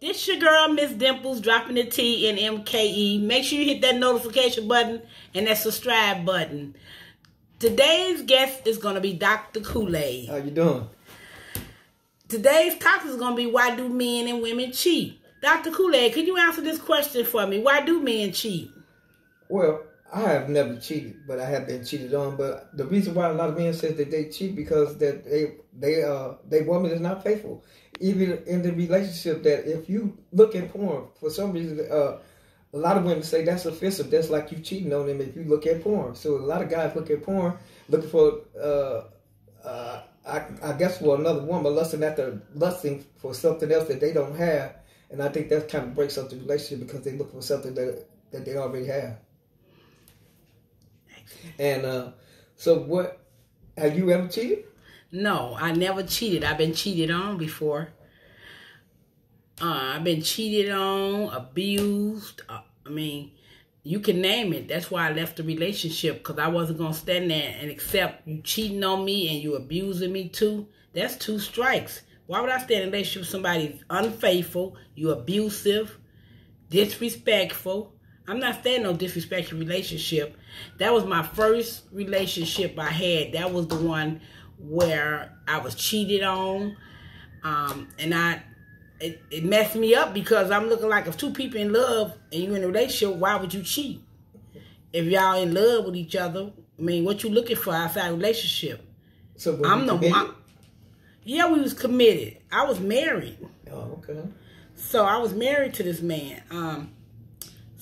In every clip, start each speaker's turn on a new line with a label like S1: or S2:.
S1: This your girl, Miss Dimples, dropping the Tea in MKE. Make sure you hit that notification button and that subscribe button. Today's guest is going to be Dr. Kool-Aid.
S2: How you doing?
S1: Today's topic is going to be why do men and women cheat? Dr. Kool-Aid, can you answer this question for me? Why do men cheat?
S2: Well, I have never cheated, but I have been cheated on. But the reason why a lot of men say that they cheat because that they they uh they woman is not faithful. Even in the relationship, that if you look at porn for some reason, uh, a lot of women say that's offensive. That's like you cheating on them if you look at porn. So a lot of guys look at porn looking for uh uh I, I guess for another woman lusting after lusting for something else that they don't have, and I think that kind of breaks up the relationship because they look for something that that they already have. And uh, so, what have you ever cheated?
S1: No, I never cheated. I've been cheated on before. Uh, I've been cheated on, abused. Uh, I mean, you can name it. That's why I left the relationship because I wasn't gonna stand there and accept you cheating on me and you abusing me too. That's two strikes. Why would I stand in a relationship with somebody unfaithful, you abusive, disrespectful? I'm not saying no disrespectful relationship. That was my first relationship I had. That was the one where I was cheated on. Um, and I it, it messed me up because I'm looking like if two people in love and you in a relationship, why would you cheat? If y'all in love with each other, I mean, what you looking for outside relationship?
S2: So
S1: I'm the one. Yeah, we was committed. I was married.
S2: Oh, okay.
S1: So I was married to this man. Um,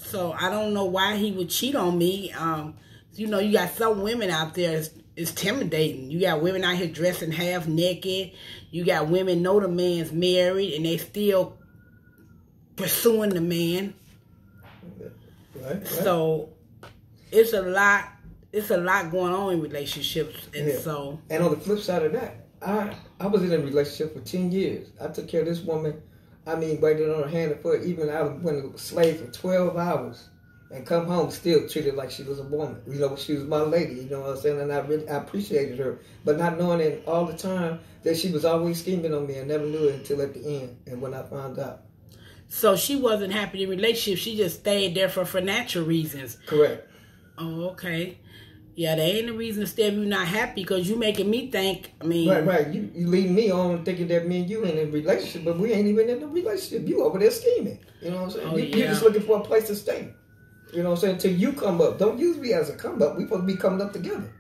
S1: so I don't know why he would cheat on me. Um, you know, you got some women out there it's, it's intimidating. You got women out here dressing half naked. You got women know the man's married and they still pursuing the man.
S2: Right, right.
S1: So it's a lot. It's a lot going on in relationships, and
S2: Yeah.
S1: so
S2: And on the flip side of that, I I was in a relationship for ten years. I took care of this woman. I mean, waited on her hand and foot. Even I went a slave for twelve hours, and come home still treated like she was a woman. You know, she was my lady. You know what I'm saying? And I really I appreciated her, but not knowing it all the time that she was always scheming on me. I never knew it until at the end, and when I found out.
S1: so she wasn't happy in the relationship. She just stayed there for financial reasons.
S2: Correct.
S1: Oh, okay. Yeah, there ain't a reason to stay if you're not happy because you making me think. I mean,
S2: Right, right. You you lead me on thinking that me and you in a relationship, but we ain't even in a relationship. You over there scheming. You know what I'm saying?
S1: Oh,
S2: you,
S1: yeah.
S2: You're just looking for a place to stay. You know what I'm saying? Until you come up. Don't use me as a come up. We supposed to be coming up together.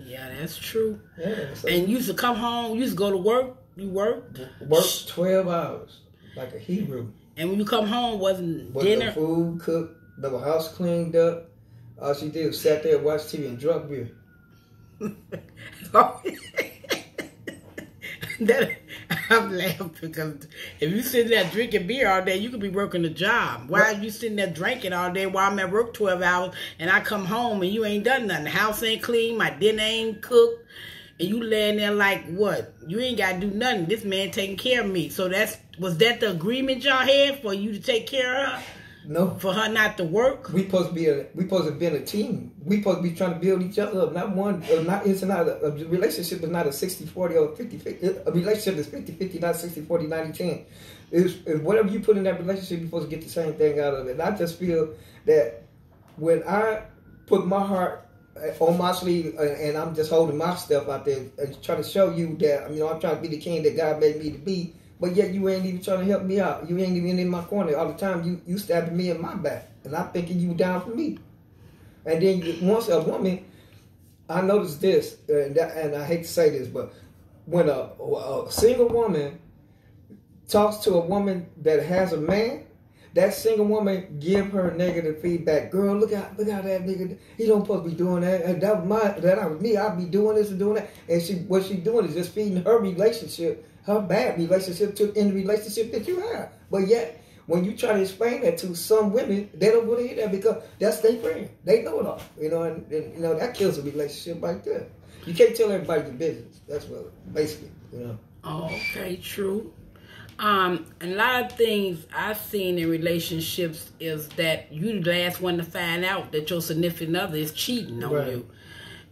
S1: yeah, that's true.
S2: Yeah. So
S1: And you used to come home, you used to go to work, you worked,
S2: work twelve hours like a Hebrew.
S1: and when you come home, wasn't
S2: With
S1: dinner.
S2: the food cooked, the house cleaned up. All she did was sat there, and watched TV, and drunk beer.
S1: that, I'm laughing because if you sitting there drinking beer all day, you could be working a job. Why are you sitting there drinking all day while I'm at work 12 hours and I come home and you ain't done nothing? The house ain't clean, my dinner ain't cooked, and you laying there like what? You ain't got to do nothing. This man taking care of me. So that's was that the agreement y'all had for you to take care of her?
S2: No.
S1: For her not to work?
S2: We supposed to be a we supposed to be a team. We supposed to be trying to build each other up. Not one, uh, not it's not a, a relationship is not a 60-40 or 50-50. A relationship is 50-50, not 60-40, 90-10. It's, it's whatever you put in that relationship, you're supposed to get the same thing out of it. And I just feel that when I put my heart uh, on my sleeve uh, and I'm just holding my stuff out there and trying to show you that you know I'm trying to be the king that God made me to be, but yet you ain't even trying to help me out. You ain't even in my corner all the time. You you stabbing me in my back, and I'm thinking you down for me. And then you, once a woman, I noticed this, and, that, and I hate to say this, but when a, a single woman talks to a woman that has a man, that single woman give her negative feedback. Girl, look out, look out that nigga. He don't supposed to be doing that. And that was my that was me. I'd be doing this and doing that. And she what she doing is just feeding her relationship, her bad relationship to in the relationship that you have. But yet when you try to explain that to some women, they don't want to hear that because that's their friend. They know it all. You know, and, and you know that kills a relationship right there. You can't tell everybody your business. That's what basically, you know.
S1: Oh, okay, true. Um, a lot of things I've seen in relationships is that you the last one to find out that your significant other is cheating on
S2: Right.
S1: you.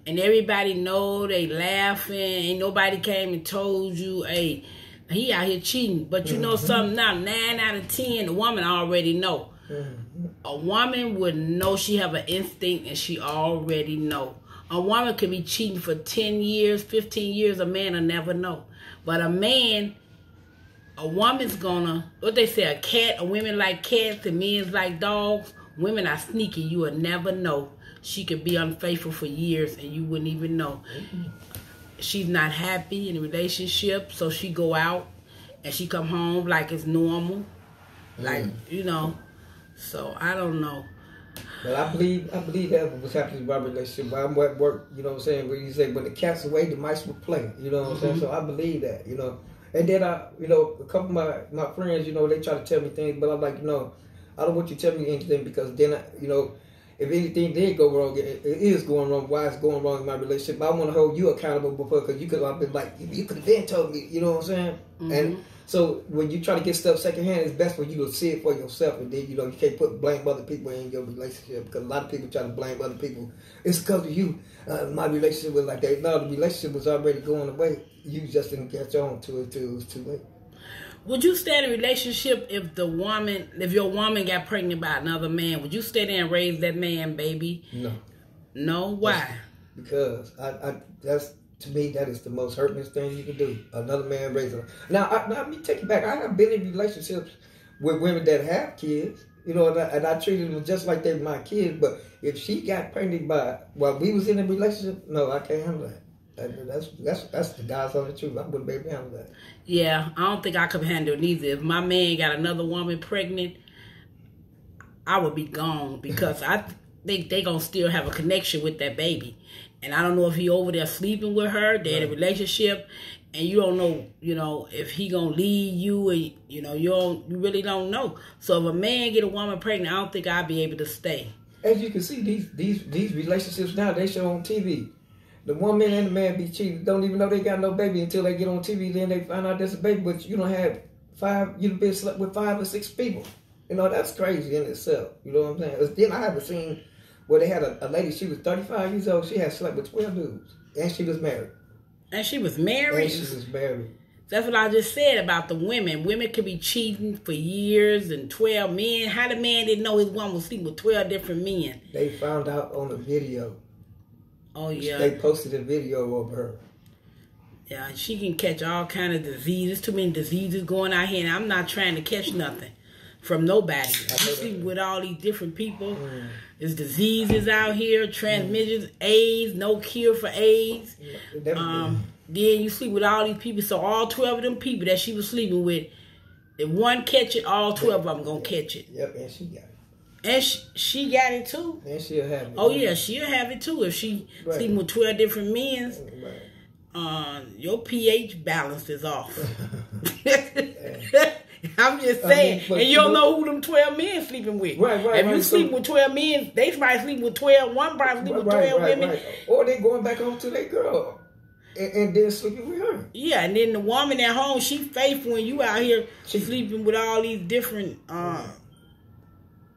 S1: And everybody know they laughing. and nobody came and told you, hey, he out here cheating. But you know
S2: Mm-hmm.
S1: something now, nine out of ten, the woman already know.
S2: Mm-hmm.
S1: A woman would know she have an instinct and she already know. A woman could be cheating for 10 years, 15 years, a man will never know. But a man, a woman's gonna, what they say, a cat, a women like cats and men's like dogs. Women are sneaky, you will never know. She could be unfaithful for years and you wouldn't even know. She's not happy in a relationship, so she go out and she come home like it's normal. Like, mm. you know, so I don't know.
S2: But I believe I believe that was happening in my relationship. While I'm at work, you know what I'm saying? Where you say when the cat's away, the mice will play. You know what I'm saying? Mm-hmm. So I believe that, you know. And then I, you know, a couple of my my friends, you know, they try to tell me things, but I'm like, you know, I don't want you to tell me anything because then, I, you know, if anything did go wrong, it, it is going wrong. Why it's going wrong in my relationship? I want to hold you accountable before because you could have been like, you could have been told me. You know what I'm saying? And so when you try to get stuff secondhand, it's best for you to see it for yourself, and then you know you can't put blame other people in your relationship because a lot of people try to blame other people. It's because of you. Uh, my relationship was like that. No, the relationship was already going away. You just didn't catch on to it till it was too late.
S1: Would you stay in a relationship if the woman, if your woman got pregnant by another man? Would you stay there and raise that man, baby?
S2: No,
S1: No. Why?
S2: because I, I that's to me that is the most hurtingest thing you can do. Another man raising. Now, I, now let me take it back. I have been in relationships with women that have kids. You know, and I, and I treated them just like they were my kids. But if she got pregnant by while we was in a relationship, no, I can't handle that. That- That's that's that's the God's honest truth. I wouldn't be able to handle that.
S1: Yeah, I don't think I could handle it either. If my man got another woman pregnant, I would be gone because I think they gonna still have a connection with that baby. And I don't know if he over there sleeping with her, they in a relationship, and you don't know, you know, if he gonna leave you, and you know, you don't, you really don't know. So if a man get a woman pregnant, I don't think I'd be able to stay.
S2: As you can see, these these these relationships now they show on TV. The woman and the man be cheating, don't even know they got no baby until they get on TV. Then they find out there's a baby, but you don't have five. You've been slept with five or six people. You know that's crazy in itself. You know what I'm saying? Then I have a scene where they had a, a lady. She was 35 years old. She had slept with 12 dudes, and she was married.
S1: And she was
S2: And
S1: married.
S2: she was married.
S1: That's what I just said about the women. Women could be cheating for years and 12 men. How the man didn't know his woman was sleeping with 12 different men?
S2: They found out on the video.
S1: Oh, yeah.
S2: They posted a video of her.
S1: Yeah, she can catch all kind of diseases. Too many diseases going out here, and I'm not trying to catch nothing from nobody. You see, with all these different people,
S2: Mm.
S1: there's diseases out here, transmissions, AIDS, no cure for AIDS.
S2: Never
S1: Um, then you sleep with all these people. So all twelve of them people that she was sleeping with, if one catch it, all twelve of them gonna catch it.
S2: Yep, and she got it.
S1: And she, she got it too.
S2: And she'll have it.
S1: Oh yeah, she'll have it too if she
S2: Right.
S1: sleeping with twelve different men.
S2: Right.
S1: uh, your pH balance is off. I'm just
S2: I
S1: saying,
S2: mean,
S1: and you
S2: you
S1: don't
S2: know-
S1: know who them twelve men sleeping with.
S2: Right, right,
S1: If you
S2: right,
S1: sleep
S2: so-
S1: with twelve men, they might sleep with twelve. One probably sleep with twelve women.
S2: Or they going back home to their girl and, and then sleeping with her.
S1: Yeah, and then the woman at home, she faithful, and you out here
S2: She-
S1: sleeping with all these different. Uh,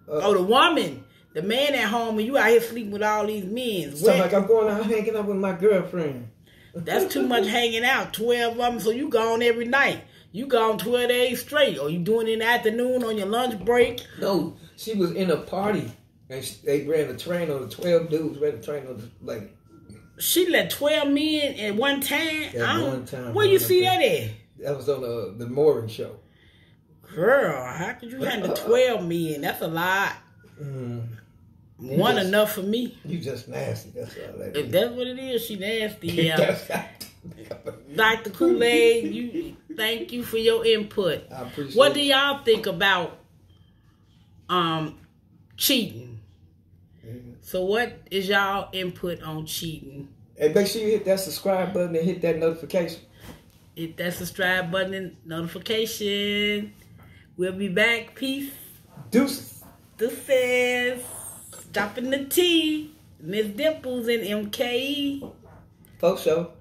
S2: Uh,
S1: oh, the woman, the man at home, and you out here sleeping with all these men.
S2: So like I'm going out hanging out with my girlfriend.
S1: That's too much hanging out. Twelve of them, so you gone every night. You gone twelve days straight, or you doing it in the afternoon on your lunch break.
S2: No, she was in a party and she, they ran a train on the twelve dudes ran a train on the lady.
S1: She let twelve men at one time.
S2: At one time,
S1: Where you see that at?
S2: That was on the the Maury show.
S1: Girl, how could you handle twelve men? That's a lot.
S2: Mm,
S1: One
S2: just-
S1: enough for me.
S2: you just nasty. That's all that
S1: If
S2: is.
S1: that's what it is, she nasty. Yeah. Dr. Kool Aid, you thank you for your input.
S2: I appreciate.
S1: What do y'all think about um cheating?
S2: Mhm.
S1: So what is y'all input on cheating?
S2: And make sure you hit that subscribe button and hit that notification.
S1: Hit that subscribe button and notification. We'll be back. Peace.
S2: Deuces.
S1: Deuces. dropping the Tea. Miss Dimples and MKE.
S2: Folks show.